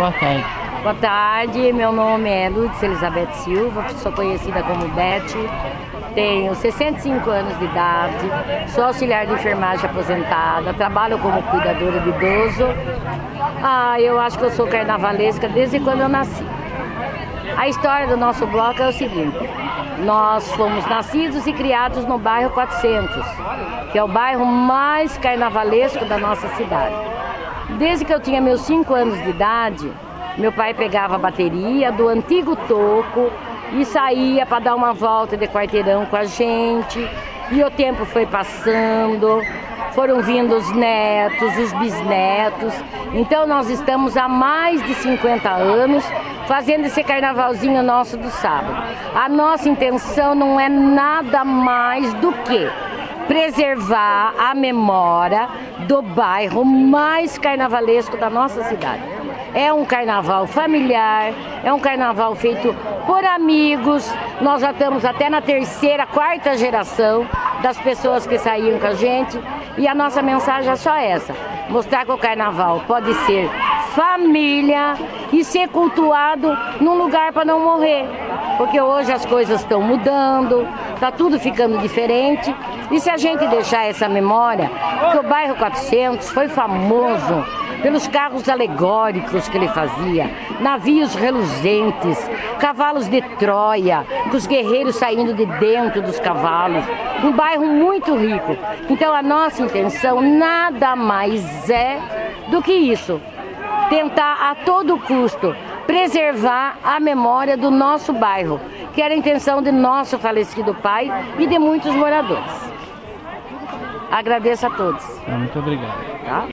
boa tarde. Boa tarde, meu nome é Lourdes Elizabeth Silva, sou conhecida como Beth. Tenho 65 anos de idade, sou auxiliar de enfermagem aposentada, trabalho como cuidadora de idoso. Ah, eu acho que eu sou carnavalesca desde quando eu nasci. A história do nosso bloco é o seguinte: nós fomos nascidos e criados no bairro 400, que é o bairro mais carnavalesco da nossa cidade. Desde que eu tinha meus 5 anos de idade, meu pai pegava a bateria do antigo toco e saía para dar uma volta de quarteirão com a gente. E o tempo foi passando, foram vindo os netos, os bisnetos. Então nós estamos há mais de 50 anos fazendo esse carnavalzinho nosso do sábado. A nossa intenção não é nada mais do que preservar a memória do bairro mais carnavalesco da nossa cidade. É um carnaval familiar, é um carnaval feito por amigos. Nós já estamos até na terceira, quarta geração das pessoas que saíam com a gente. E a nossa mensagem é só essa: mostrar que o carnaval pode ser família e ser cultuado num lugar para não morrer. Porque hoje as coisas estão mudando, está tudo ficando diferente. E se a gente deixar essa memória, que o bairro 400 foi famoso pelos carros alegóricos que ele fazia, navios reluzentes, cavalos de Troia, com os guerreiros saindo de dentro dos cavalos, um bairro muito rico. Então a nossa intenção nada mais é do que isso tentar a todo custo preservar a memória do nosso bairro, que era a intenção de nosso falecido pai e de muitos moradores. Agradeço a todos. Muito obrigado. Tá?